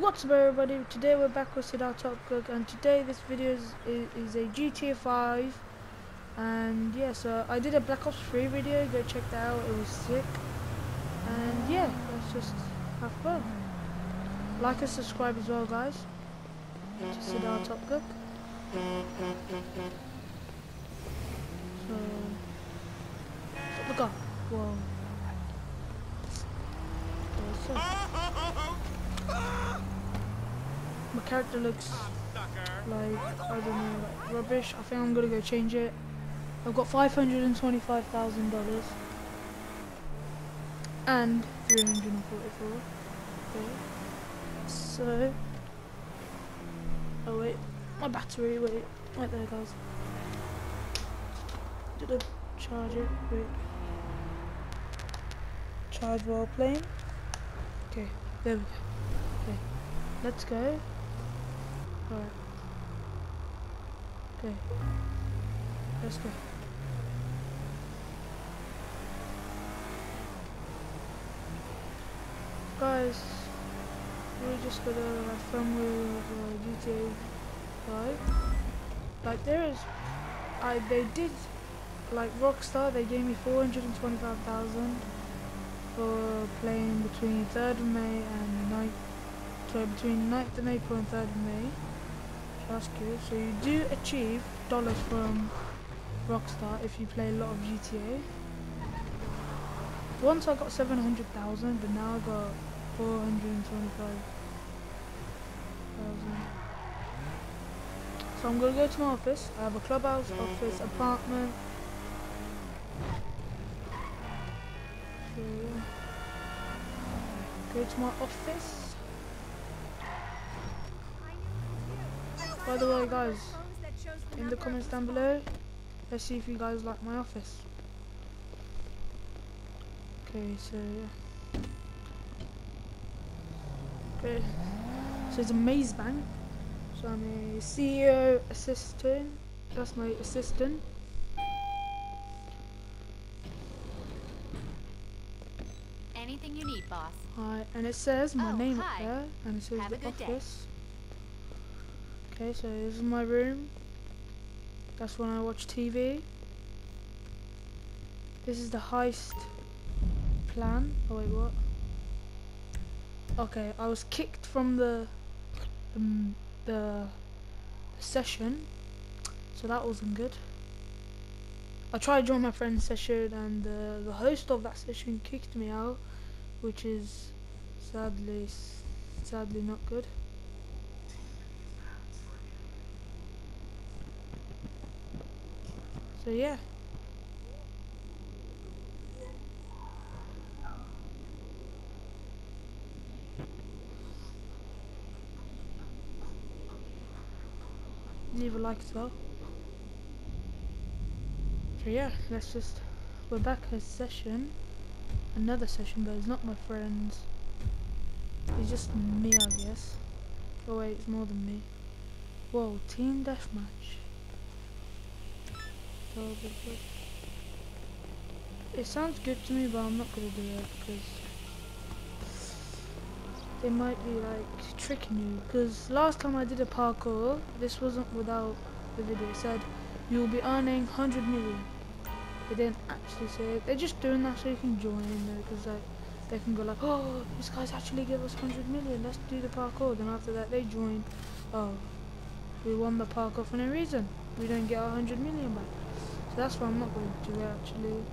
What's up everybody, today we're back with Siddharth Top Cook and today this video is, is, a GTA 5 and yeah so I did a Black Ops 3 video, go check that out, it was sick and yeah, let's just have fun. Like and subscribe as well guys to Sidar Topguc. So, look up, whoa. So. My character looks like, I don't know, like rubbish. I think I'm gonna go change it. I've got $525,000 and 344 Okay. So, oh wait, my battery, wait, right there guys. Did I charge it? Wait. Charge while playing. Okay, there we go. Let's go. Alright. Okay. Let's go. Guys, we're just gonna have fun with uh, GTA 5. Like there is, I they did, like Rockstar, they gave me 425,000 for playing between 3rd of May and 9th so between 9th of April and 3rd of May. That's good. So you do achieve dollars from Rockstar if you play a lot of GTA. Once I got 700,000, but now I got 425,000. So I'm gonna go to my office. I have a clubhouse, office, apartment. So. Go to my office. By the way guys, in the comments down below, let's see if you guys like my office. Okay, so yeah. Okay, so it's a maze bank. So I'm a CEO assistant. That's my assistant. Anything you need, boss. Hi, and it says my Oh, name hi. up there, and it says Have the good day. Okay, so this is my room. That's when I watch TV. This is the heist plan. Oh wait, what? Okay, I was kicked from the um, the session, so that wasn't good. I tried to join my friend's session, and uh, the host of that session kicked me out, which is sadly, sadly not good. So yeah. Leave a like as well. So yeah, let's just we're back at session. Another session, but it's not my friends. It's just me, I guess. Oh wait, it's more than me. Whoa, team deathmatch. It sounds good to me, but I'm not gonna do it because they might be like tricking you. Because last time I did a parkour, this wasn't without the video. It said you'll be earning 100 million. They didn't actually say it. They're just doing that so you can join in there because like they can go like, oh, this guy's actually give us 100 million. Let's do the parkour. Then after that they join. Oh, we won the parkour for no reason. We don't get our 100 million back. That's what I'm not going to do actually.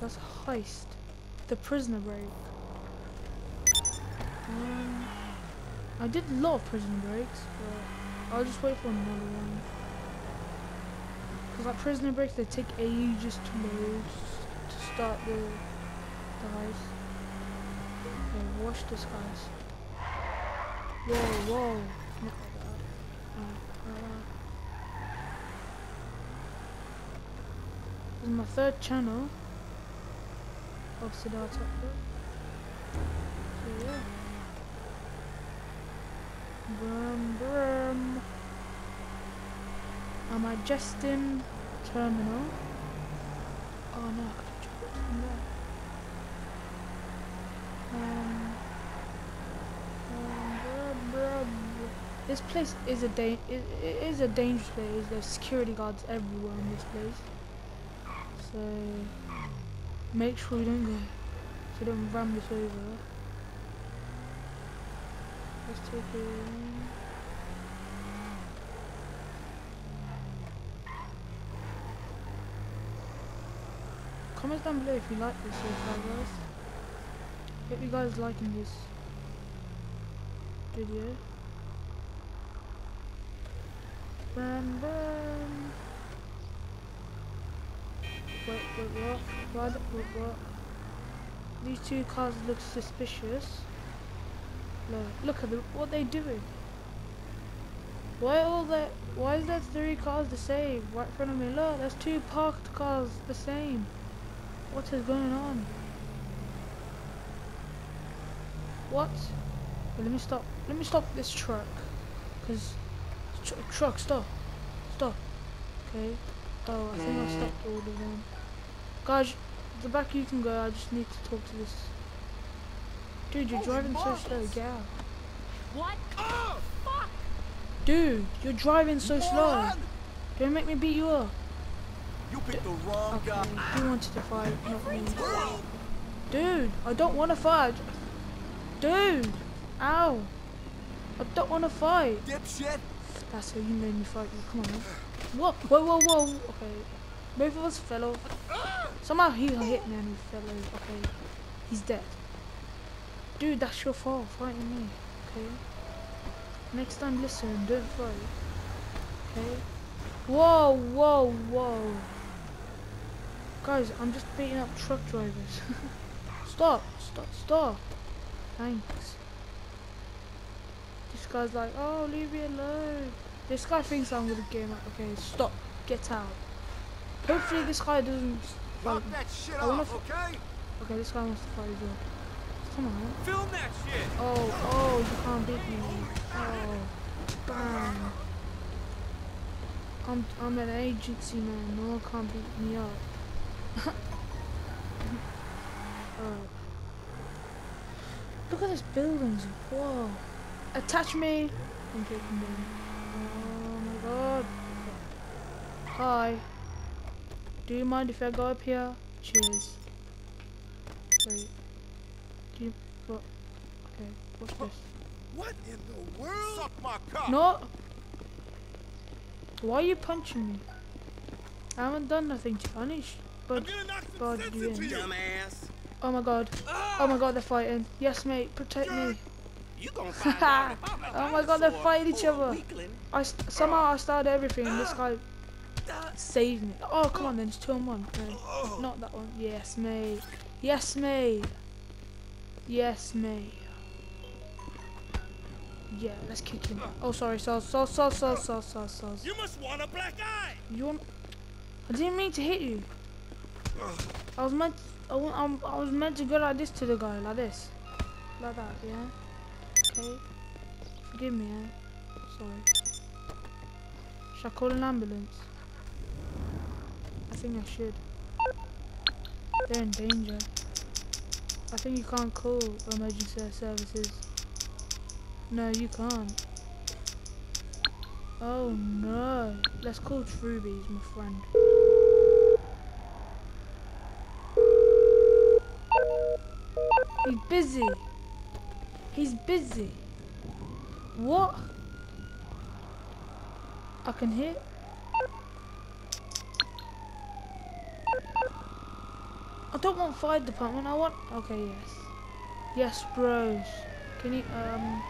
That's heist. The prisoner break. Um, I did a lot of prison breaks, but I'll just wait for another one. Because like prisoner breaks, they take ages to load to start the, heist. Okay, watch this guys. Whoa, whoa. Not like that. on my third channel of Sidar So yeah. Brum brum. Am I just in terminal? Oh no, I could drop it from there. Um, um, brum, brum. This place is a da it, it is a dangerous place. There's security guards everywhere in this place. So make sure you don't go, so don't ram this over. Let's take it. Comment down below if you like this so far, guys. Hope you guys liking this video. Bam bam. Wait, wait, what? Why, the- what? These two cars look suspicious. Look, look at them, what they doing? Why all that? Why is there three cars the same right in front of me? Look, there's two parked cars the same. What is going on? What? Wait, let me stop. Let me stop this truck. Cause tr truck, stop, stop. Okay. Oh, I think I stopped all of them. Guys, the back you can go. I just need to talk to this. Dude, you're driving so slow. Get out. What? Fuck! Dude, you're driving so slow. Don't make me beat you up. You picked the wrong Okay, guy. you wanted to fight, not me. Dude, I don't want to fight. Dude, ow. I don't want to fight. Dipshit. That's how you made me fight you. Come on, man. Whoa, whoa, whoa, whoa. Okay. Both of us fell off. Somehow he hit me and he fell over. Okay. He's dead. Dude, that's your fault fighting me. Okay. Next time, listen. Don't fight. Okay. Whoa, whoa, whoa. Guys, I'm just beating up truck drivers. stop, stop, stop. Thanks. This guy's like, oh, leave me alone. This guy thinks I'm gonna game up. Okay, stop. Get out. Hopefully this guy doesn't. Like, that shit I off, okay? okay, this guy wants to fight as well. Come on. Film that shit. Oh, oh, you can't beat me. Oh, bam. I'm, I'm an agency man. No one can't beat me up. oh. Look at this buildings. Whoa. Attach me. I'm taking them. Oh my god. Hi. Do you mind if I go up here? Cheers. Wait. Do you what? Okay. What's this? What in the world? Suck my cock. No. Why are you punching me? I haven't done nothing to punish. But gonna knock some God, you into you. Dumbass. oh my god. Ah! Oh my god, they're fighting. Yes, mate. Protect me. You gonna find out if I'm a Oh my God, they're fighting each other. I somehow I started everything. and This ah, guy saved me. Oh come on, then it's two on one. Oh, no, oh. not that one. Yes, mate. Yes, mate. Yes, mate. Yeah, let's kick him. Ah. Oh, sorry, sauce, sauce, sauce, sauce, sauce, sauce, sauce. You must want a black eye. You want? I didn't mean to hit you. Ah. I was meant. I, I was meant to go like this to the guy, like this, like that. Yeah. Okay. Forgive me. Yeah. Sorry. Should I call an ambulance? I think I should. They're in danger. I think you can't call emergency services. No, you can't. Oh no. Let's call Truby, my friend. He's busy. He's busy. What? I can hear. I don't want fire department. I want. Okay, yes. Yes, bros. Can you um?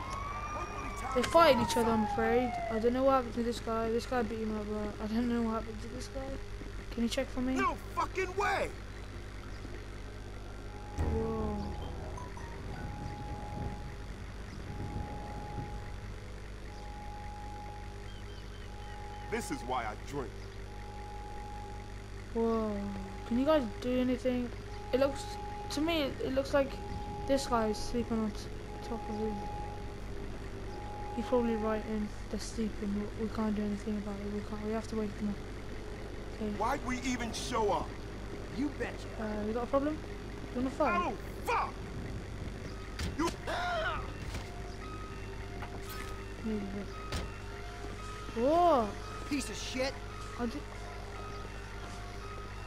They fight each other, I'm afraid. I don't know what happened to this guy. This guy beat him up, I don't know what happened to this guy. Can you check for me? No fucking way. Whoa. This is why I drink. Whoa. Can you guys do anything? It looks, to me, it, looks like this guy is sleeping on t- top of his. He's probably right in the sleeping. We, we can't do anything about it. We can't. We have to wake them up. Okay. Why'd we even show up? You betcha. Uh, you got a problem? You wanna fight? Oh, fuck! You. Maybe. What? Piece of shit. I di-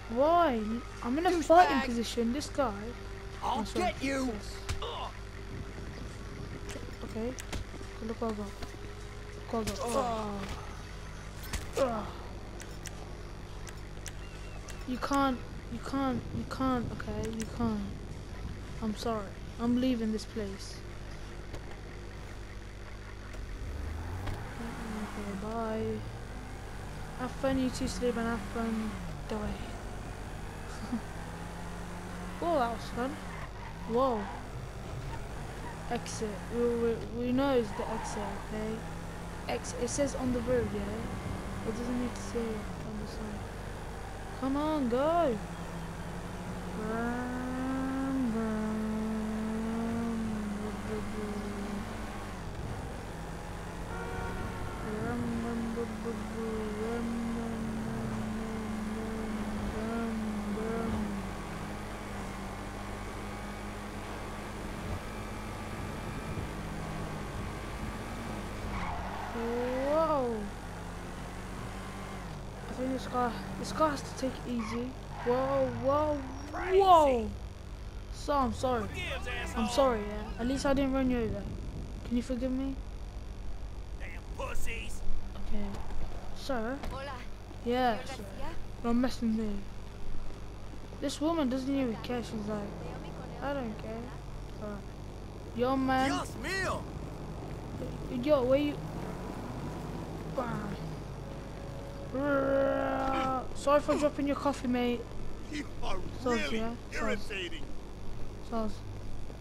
Why? I'm in a fighting position. This guy. I'll Oh, get you. Okay. Look over. Look over. Oh. Ugh. You can't. You can't. You can't. Okay. You can't. I'm sorry. I'm leaving this place. Okay. Bye. Have fun, you two sleep, and have fun. the way. Whoa, that was fun. Whoa. Exit. We, we, we know it's the exit, okay? Exit. It says on the road, yeah? It doesn't need to say on the sign. Come on, go! I this guy, has to take it easy. Whoa, whoa, whoa! So I'm sorry. Gives, I'm sorry, yeah. At least I didn't run you over. Can you forgive me? Damn pussies. Okay. Sir? Hola. Yeah, You're sir. Garcia? Don't mess with me. This woman doesn't even care. She's like, I don't care. Alright. Yo, man. Dios mío. Yo, where you? Bah. Sorry for dropping your coffee, mate. You are Soz, really yeah? Soz. irritating. So,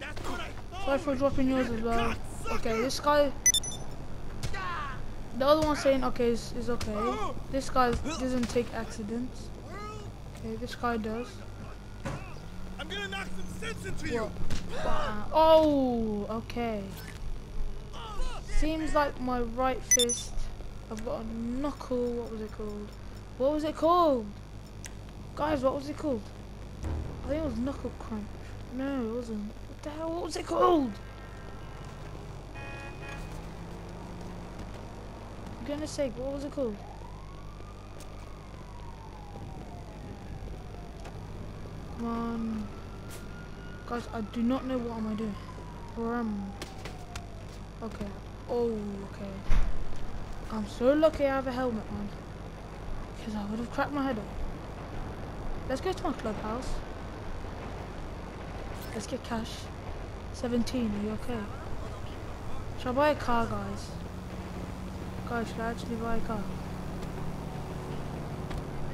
That's what I sorry for dropping yours as well. Okay, this guy. The other one saying okay is, is okay. This guy doesn't take accidents. Okay, this guy does. I'm gonna knock some sense into you. Oh, okay. Seems like my right fist. I've got a knuckle. What was it called? What was it called? Guys, what was it called? I think it was knuckle crunch. No, it wasn't. What the hell? What was it called? For goodness sake, what was it called? Come on. Guys, I do not know what am I doing. Rum. Okay. Oh, okay. I'm so lucky I have a helmet on. Because I would have cracked my head off. Let's go to my clubhouse. Let's get cash. 17, are you okay? Should I buy a car, guys? Guys, should I actually buy a car?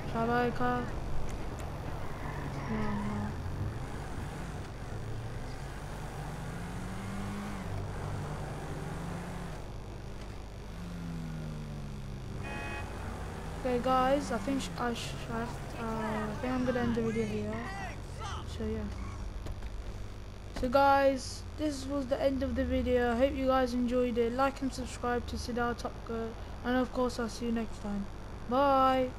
Should I buy a car? No, no. Okay, guys, I think I sh I, uh, I think I'm gonna end the video here. So yeah. So guys, this was the end of the video. I hope you guys enjoyed it. Like and subscribe to Sidar Top Girl, and of course I'll see you next time. Bye.